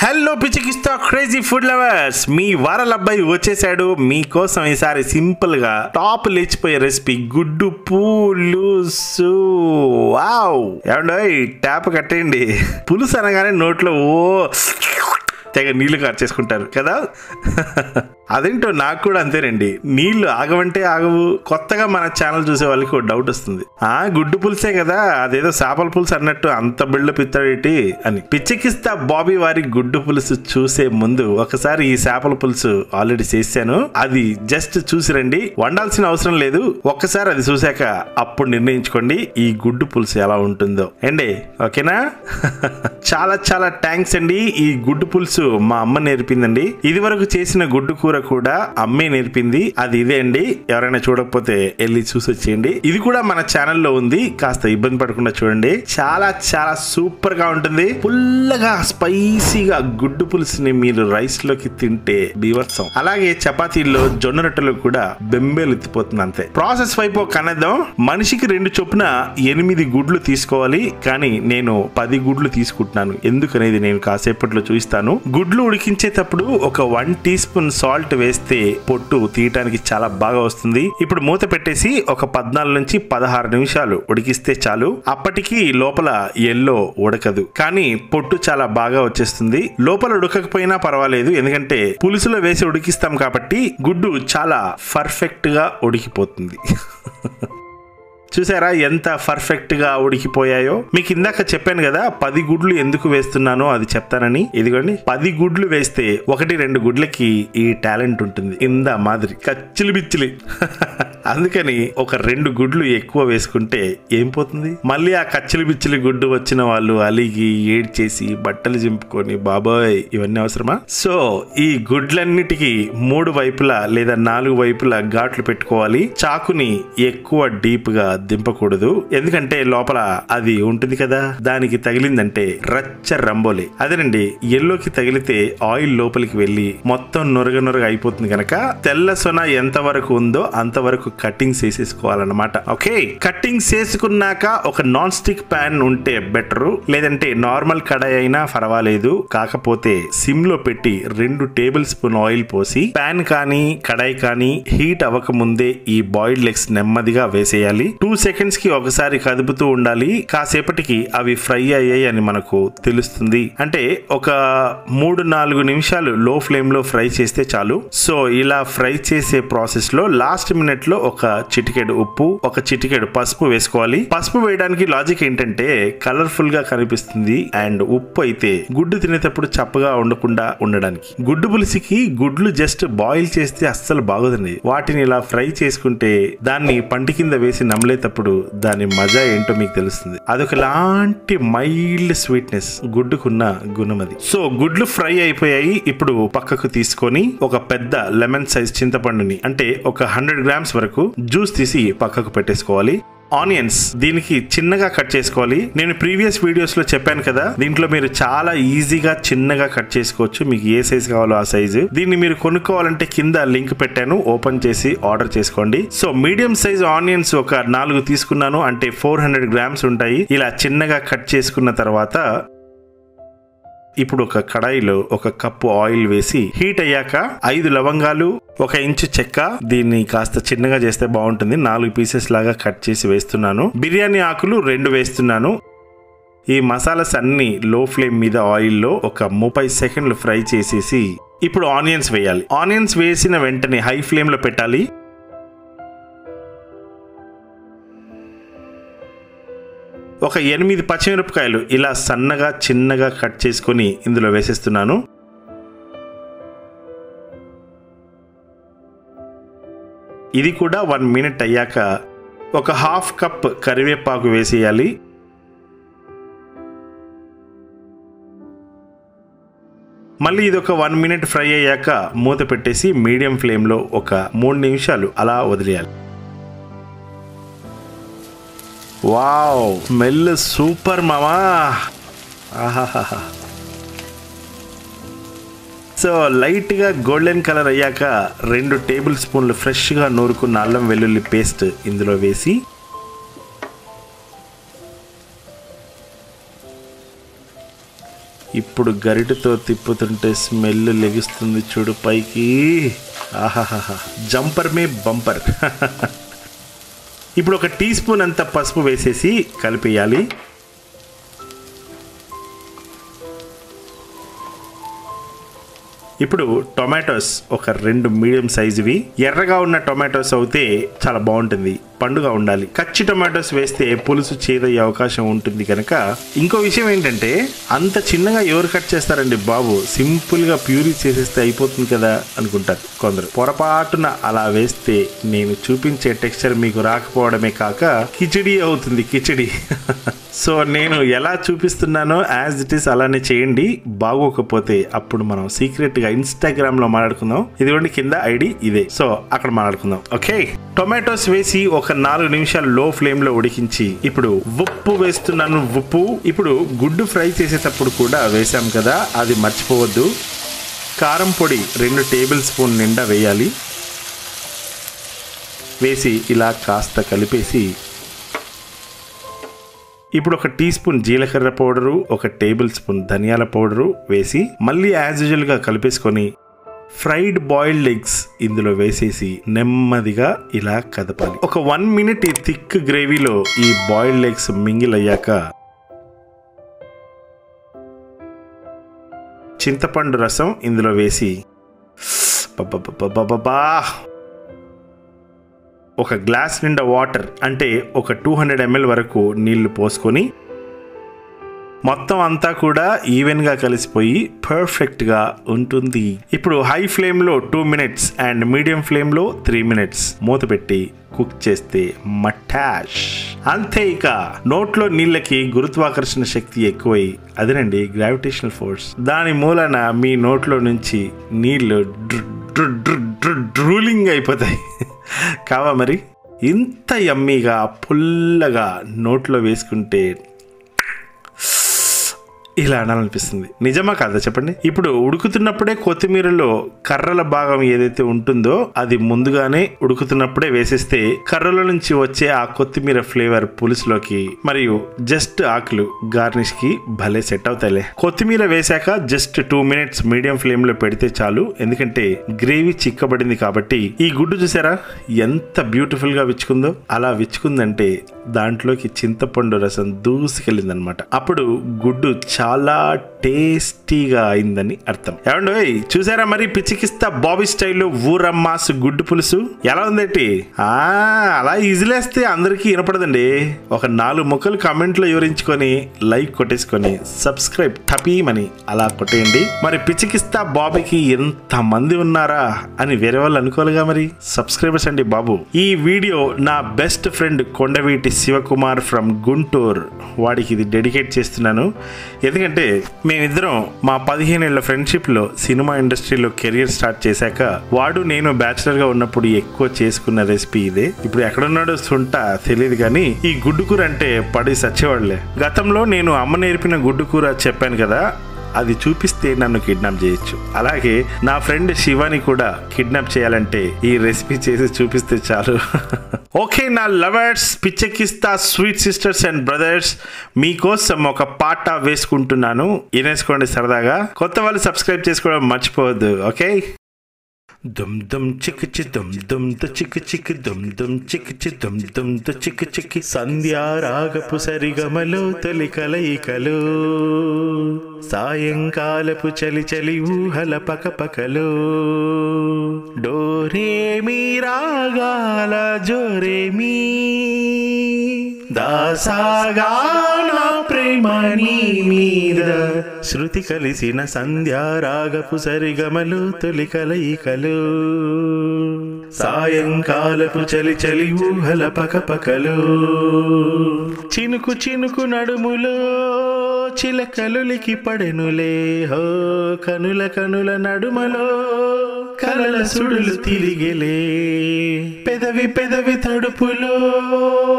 Hello పిచ్చికిస్తా crazy food lovers. మీ వరల అబ్బాయి వచ్చేసాడు. మీకోసం ఈసారి సింపుల్గా టాప్ లేచిపోయే రెసిపీ గుడ్డు పులుసు వావ్. ఏమండో ట్యాప్ కట్టేయండి. పులుసు అనగానే నోట్లో ఓ తెగ నీళ్ళు కార్చేసుకుంటారు కదా? అదేంటో నాకు కూడా అంతేనండి. నీళ్ళు ఆగవంటే ఆగవు కొత్తగా మన ఛానల్ చూసే వాళ్ళకి ఒక డౌట్ వస్తుంది. ఆ గుడ్డు పులుసే కదా అదేదో చేపల పులుసు అన్నట్టు అంత బిల్డప్ ఇస్తాడేటి అని. పిచ్చికిస్తా బాబీ వారి గుడ్డు పులుసు చూసే ముందు ఒకసారి ఈ చేపల పులుసు ఆల్రెడీ చేశాను. అది జస్ట్ చూసి రండి. వండాల్సిన అవసరం లేదు. ఒక్కసారి అది చూశాక అప్పుడు నిర్ణయించుకోండి ఈ గుడ్డు పులుసు ఎలా ఉంటుందో. అండి ఓకేనా? చాలా చాలా థ్యాంక్స్ అండి. ఈ గుడ్డు పులుసు మా అమ్మ నేర్పిందండి. ఇది వరకు చేసిన గుడ్డు కూర కూడా అమ్మే నేర్పింది. అది ఇదే అండి. ఎవరైనా చూడకపోతే వెళ్ళి చూసి వచ్చేయండి. ఇది కూడా మన ఛానల్లో ఉంది. కాస్త ఇబ్బంది పడకుండా చూడండి. చాలా చాలా సూపర్గా ఉంటుంది. పుల్లగా స్పైసీగా గుడ్డు పులుసుని మీరు రైస్లోకి తింటే బీవత్సం అలాగే చపాతీల్లో జొన్న రొట్టెలు కూడా బెంబేలు ఎత్తిపోతుంది అంతే. ప్రాసెస్ వైపు కనేద్దాం. మనిషికి రెండు చొప్పున ఎనిమిది గుడ్లు తీసుకోవాలి. కానీ నేను పది గుడ్లు తీసుకుంటున్నాను. ఎందుకనేది నేను కాసేపట్లో చూపిస్తాను. గుడ్లు ఉడికించేటప్పుడు ఒక వన్ టీ స్పూన్ సాల్ట్ వేస్తే పొట్టు తీయటానికి చాలా బాగా వస్తుంది. ఇప్పుడు మూత పెట్టేసి ఒక పద్నాలుగు నుంచి పదహారు నిమిషాలు ఉడికిస్తే చాలు. అప్పటికి లోపల ఎల్లో ఉడకదు. కానీ పొట్టు చాలా బాగా వచ్చేస్తుంది. లోపల ఉడకకపోయినా పర్వాలేదు. ఎందుకంటే పులుసులో వేసి ఉడికిస్తాం కాబట్టి గుడ్డు చాలా పర్ఫెక్ట్గా ఉడికిపోతుంది. చూసారా ఎంత పర్ఫెక్ట్గా ఉడికిపోయాయో? మీకు ఇందాక చెప్పాను కదా పది గుడ్లు ఎందుకు వేస్తున్నానో అది చెప్తానని. ఇదిగోండి పది గుడ్లు వేస్తే ఒకటి రెండు గుడ్లకి ఈ టాలెంట్ ఉంటుంది. ఇందా మాదిరి కచ్చిలి బిచ్చిలి. అందుకని ఒక రెండు గుడ్లు ఎక్కువ వేసుకుంటే ఏం పోతుంది? మళ్ళీ ఆ కచ్చిలి బిచ్చిలి గుడ్డు వచ్చిన వాళ్ళు అలిగి ఏడ్చేసి బట్టలు చింపుకొని బాబాయ్ ఇవన్నీ అవసరమా? సో ఈ గుడ్లన్నిటికీ మూడు వైపులా లేదా నాలుగు వైపులా ఘాట్లు పెట్టుకోవాలి. చాకుని ఎక్కువ డీప్గా దింపకూడదు. ఎందుకంటే లోపల అది ఉంటుంది కదా. దానికి తగిలిందంటే రచ్చ రంబోలి. అదేనండి ఎల్లోకి తగిలితే ఆయిల్ లోపలికి వెళ్ళి మొత్తం నురగ నురగ అయిపోతుంది కనుక తెల్ల సొన ఎంత వరకు ఉందో అంతవరకు కట్టింగ్స్ వేసేసుకోవాలన్నమాట ఓకే? కట్టింగ్స్ చేసుకున్నాక ఒక నాన్ స్టిక్ ప్యాన్ ఉంటే బెటర్. లేదంటే నార్మల్ కడాయి అయినా పర్వాలేదు కాకపోతే సిమ్లో పెట్టి రెండు టేబుల్ స్పూన్ ఆయిల్ పోసి ప్యాన్ కానీ కడాయి కానీ హీట్ అవ్వక ముందే ఈ బాయిల్డ్ లెగ్స్ నెమ్మదిగా వేసేయాలి. టూ సెకండ్స్కి ఒకసారి కదుపుతూ ఉండాలి. కాసేపటికి అవి ఫ్రై అయ్యాయి అని మనకు తెలుస్తుంది. అంటే ఒక మూడు నాలుగు నిమిషాలు లో ఫ్లేమ్లో ఫ్రై చేస్తే చాలు. సో ఇలా ఫ్రై చేసే ప్రాసెస్లో లాస్ట్ మినిట్లో ఒక చిటికెడు ఉప్పు ఒక చిటికెడు పసుపు వేసుకోవాలి. పసుపు వేయడానికి లాజిక్ ఏంటంటే కలర్ఫుల్గా కనిపిస్తుంది అండ్ ఉప్పు అయితే గుడ్డు తినేటప్పుడు చప్పగా ఉండకుండా ఉండడానికి. గుడ్డు పులిసికి గుడ్లు జస్ట్ బాయిల్ చేస్తే అస్సలు బాగోదండి. వాటిని ఇలా ఫ్రై చేసుకుంటే దాన్ని పంటి కింద వేసి నమ్మలేటప్పుడు దాని మజా ఏంటో మీకు తెలుస్తుంది. అదొకలాంటి మైల్డ్ స్వీట్నెస్ గుడ్డుకున్న గుణం అది. సో గుడ్లు ఫ్రై అయిపోయాయి. ఇప్పుడు పక్కకు తీసుకొని ఒక పెద్ద లెమన్ సైజ్ చింతపండుని అంటే ఒక హండ్రెడ్ గ్రామ్స్ వరకు జ్యూస్ తీసి పక్కకు పెట్టేసుకోవాలి. ఆనియన్స్. దీనికి చిన్నగా కట్ చేసుకోవాలి. నేను ప్రీవియస్ వీడియోస్లో చెప్పాను కదా దీంట్లో మీరు చాలా ఈజీగా చిన్నగా కట్ చేసుకోవచ్చు. మీకు ఏ సైజ్ కావాలో ఆ సైజు. దీన్ని మీరు కొనుక్కోవాలంటే కింద లింక్ పెట్టాను. ఓపెన్ చేసి ఆర్డర్ చేసుకోండి. సో మీడియం సైజ్ ఆనియన్స్ ఒక నాలుగు తీసుకున్నాను. అంటే ఫోర్ హండ్రెడ్ గ్రామ్స్ ఉంటాయి. ఇలా చిన్నగా కట్ చేసుకున్న తర్వాత ఇప్పుడు ఒక కడాయిలో ఒక కప్పు ఆయిల్ వేసి హీట్ అయ్యాక ఐదు లవంగాలు ఒక ఇంచు చెక్క దీన్ని కాస్త చిన్నగా చేస్తే బాగుంటుంది. నాలుగు పీసెస్ లాగా కట్ చేసి వేస్తున్నాను. బిర్యానీ ఆకులు రెండు వేస్తున్నాను. ఈ మసాలాస్ అన్ని లో ఫ్లేమ్ మీద ఆయిల్లో ఒక ముప్పై సెకండ్లు ఫ్రై చేసేసి ఇప్పుడు ఆనియన్స్ వేయాలి. ఆనియన్స్ వేసిన వెంటనే హై ఫ్లేమ్లో పెట్టాలి. ఒక ఎనిమిది పచ్చిమిరపకాయలు ఇలా సన్నగా చిన్నగా కట్ చేసుకొని ఇందులో వేసేస్తున్నాను. ఇది కూడా వన్ మినిట్ అయ్యాక ఒక హాఫ్ కప్ కరివేపాకు వేసేయాలి. మళ్ళీ ఇది ఒక వన్ మినిట్ ఫ్రై అయ్యాక మూత పెట్టేసి మీడియం ఫ్లేమ్లో ఒక మూడు నిమిషాలు అలా వదిలేయాలి. వావ్ స్మెల్ సూపర్ మామా. ఆహాహా సో లైట్గా గోల్డెన్ కలర్ అయ్యాక రెండు టేబుల్ స్పూన్లు ఫ్రెష్గా నూరుకున్న అల్లం వెల్లుల్లి పేస్ట్ ఇందులో వేసి ఇప్పుడు గరిటతో తిప్పుతుంటే స్మెల్ లెగుస్తుంది చూడు పైకి. ఆహాహా జంపర్ మే బంపర్. ఇప్పుడు ఒక టీ స్పూన్ అంత పసుపు వేసేసి కలిపేయాలి. ఇప్పుడు టొమాటోస్ ఒక రెండు మీడియం సైజువి. ఎర్రగా ఉన్న టొమాటోస్ అయితే చాలా బాగుంటుంది. పండుగ ఉండాలి. కచ్చి టొమాటోస్ వేస్తే పులుసు చేదయ్యే అవకాశం ఉంటుంది కనుక ఇంకో విషయం ఏంటంటే అంత చిన్నగా ఎవరు కట్ చేస్తారండి బాబు? సింపుల్గా ప్యూరీ చేసేస్తే అయిపోతుంది కదా అనుకుంటారు కొందరు. పొరపాటున అలా వేస్తే నేను చూపించే టెక్స్చర్ మీకు రాకపోవడమే కాక కిచిడి అవుతుంది కిచిడి. సో నేను ఎలా చూపిస్తున్నానో యాజ్ ఇట్ ఈస్ అలానే చేయండి. బాగోకపోతే అప్పుడు మనం సీక్రెట్గా ఇన్స్టాగ్రామ్లో మాట్లాడుకుందాం. ఇదిగోండి కింద ఐడి ఇదే. సో అక్కడ మాట్లాడుకుందాం. ఓకే? టొమాటోస్ వేసి ఒక ఒక నాలుగు నిమిషాలు లో ఫ్లేమ్లో ఉడికించి ఇప్పుడు ఉప్పు వేస్తున్నాను. ఉప్పు. ఇప్పుడు గుడ్డు ఫ్రై చేసేటప్పుడు కూడా వేసాం కదా అది మర్చిపోవద్దు. కారం పొడి రెండు టేబుల్ స్పూన్ నిండా వేయాలి. వేసి ఇలా కాస్త కలిపేసి ఇప్పుడు ఒక టీ స్పూన్ జీలకర్ర పౌడరు ఒక టేబుల్ స్పూన్ ధనియాల పౌడరు వేసి మళ్ళీ యాజ్ యూజువల్గా కలిపేసుకొని ఫ్రైడ్ బాయిల్డ్ ఎగ్స్ ఇందులో వేసేసి నెమ్మదిగా ఇలా కదపాలి. ఒక వన్ మినిట్ ఈ థిక్ గ్రేవీలో ఈ బాయిల్డ్ ఎగ్స్ మింగిల్ అయ్యాక చింతపండు రసం ఇందులో వేసి ఒక గ్లాస్ నిండా వాటర్ అంటే ఒక టూ హండ్రెడ్ ఎంఎల్ వరకు నీళ్ళు పోసుకొని మొత్తం అంతా కూడా ఈవెన్గా కలిసిపోయి పర్ఫెక్ట్గా ఉంటుంది. ఇప్పుడు హై ఫ్లేమ్లో టూ మినిట్స్ అండ్ మీడియం ఫ్లేమ్లో త్రీ మినిట్స్ మూత పెట్టి కుక్ చేస్తే మటాష్ అంతే ఇక నోట్లో నీళ్ళకి గురుత్వాకర్షణ శక్తి ఎక్కువై అదేనండి గ్రావిటేషనల్ ఫోర్స్ దాని మూలన మీ నోట్లో నుంచి నీళ్ళు డ్రూలింగ్ అయిపోతాయి. కావా మరి? ఇంత యమ్మీగా పుల్లగా నోట్లో వేసుకుంటే ఇలా అనాలనిపిస్తుంది. నిజమా కాదా చెప్పండి? ఇప్పుడు ఉడుకుతున్నప్పుడే కొత్తిమీరలో కర్రల భాగం ఏదైతే ఉంటుందో అది ముందుగానే ఉడుకుతున్నప్పుడే వేసేస్తే కర్రల నుంచి వచ్చే ఆ కొత్తిమీర ఫ్లేవర్ పులుసులోకి మరియు జస్ట్ ఆకులు గార్నిష్కి భలే సెట్ అవుతాయిలే. కొత్తిమీర వేశాక జస్ట్ టూ మినిట్స్ మీడియం ఫ్లేమ్లో పెడితే చాలు. ఎందుకంటే గ్రేవీ చిక్కబడింది కాబట్టి. ఈ గుడ్డు చూసారా? ఎంత బ్యూటిఫుల్గా విచ్చుకుందో. అలా విచ్చుకుందంటే దాంట్లోకి చింతపండు రసం దూసుకెళ్ళిందనమాట. అప్పుడు గుడ్డు చాలా టేస్టీగా అయిందని అర్థం. ఏమండి చూసారా మరి పిచ్చికిస్తా బాబీ స్టైల్లో ఊరమ్మాస్ గుడ్డు పులుసు? ఎలా ఉందండి ఆ అలా ఈజీలేస్తే అందరికీ వినపడదండి. ఒక నాలుగు ముక్కలు కామెంట్లో వివరించుకొని లైక్ కొట్టేసుకొని సబ్స్క్రైబ్ టపీమని అలా కొట్టేయండి. మరి పిచ్చికిస్తా బాబీకి ఎంత మంది ఉన్నారా అని వేరే వాళ్ళు అనుకోలేగా మరి? సబ్స్క్రైబర్స్ అండి బాబు. ఈ వీడియో నా best friend Kondaveeti Sivakumar from Guntur. వాడికి ఇది డెడికేట్ చేస్తున్నాను. ఎందుకంటే మేమిద్దరం మా పదిహేనేళ్ళ ఫ్రెండ్షిప్లో సినిమా ఇండస్ట్రీలో కెరియర్ స్టార్ట్ చేశాక వాడు నేను బ్యాచిలర్గా ఉన్నప్పుడు ఎక్కువ చేసుకున్న రెసిపీ ఇదే. ఇప్పుడు ఎక్కడున్నాడో సుంట తెలియదు కానీ ఈ గుడ్డు కూర అంటే పడి సచ్చేవాళ్ళే గతంలో నేను అమ్మ నేర్పిన గుడ్డు కూర చెప్పాను కదా అది చూపిస్తే నన్ను కిడ్నాప్ చేయొచ్చు. అలాగే నా ఫ్రెండ్ శివాని కూడా కిడ్నాప్ చేయాలంటే ఈ రెసిపీ చేసి చూపిస్తే చాలు. ఓకే నా లవర్స్ పిచ్చెక్కిస్తా స్వీట్ సిస్టర్స్ అండ్ బ్రదర్స్ మీకోసం ఒక పాట వేసుకుంటున్నాను. వినేసుకోండి సరదాగా. కొత్త వాళ్ళు సబ్స్క్రైబ్ చేసుకోవడం మర్చిపోవద్దు ఓకే? దుమ్ దుమ్ చిక్ చి దుమ్ దుమ్ ద చిక్ చిక్ దుమ్ దుమ్ చిక్ చి దుమ్ దుమ్ ద చిక్ చిక్ సంధ్యా రాగపు సరిగమలో తొలి కలయికలు సాయంకాలపు చలి చలి ఊహల పకపకలు డోరే మీ రాగాల జోరే మీ దాసాగా నా ప్రేమ నీ మీద శృతి కలిసిన సంధ్యారాగపు సరిగమలు తొలి కలయికలు. సాయంకాలపు చలి చలి ఊహల పకపకలు. చినుకు చినుకు నడుములో చిలకలులికి పడెనులే హో కనుల కనుల నడుమలో కలల సుడులు తిరిగిలే. పెదవి పెదవి తడుపులో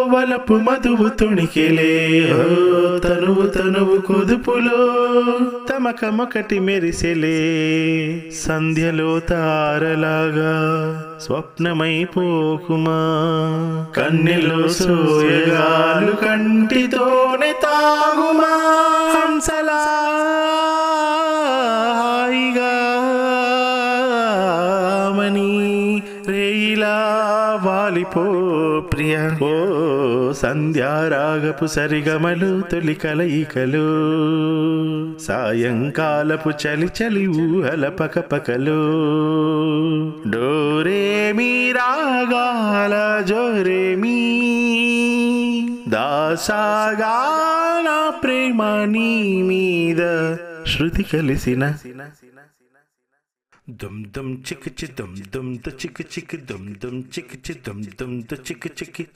వలపు మధువు తుణికిలే హో తనువు తనువు కుదుపులో తమకమొకటి మెరిసెలే. సంధ్యలో తారలాగా స్వప్నమైపోకుమా? కన్నెలో సూయగాలు కంటితోనే తాగుమా? హంసలా రేయిలా వాలిపో ప్రియ. ఓ సంధ్యారాగపు సరిగమలు తొలి కలయికలు. సాయంకాలపు చలి చలి ఊహల పకపకలు. డోరే మీ రాగాల జోరే మీ. దాసాగాన ప్రేమ నీ మీద శృతి కలిసిన. దుమ్ దుమ్ చిక్ చి దుమ్ దుమ్ దు చిక్ చిక్ దుమ్ దుమ్ చిక్ చి దుమ్ దుమ్ ద చిక్ చిక్.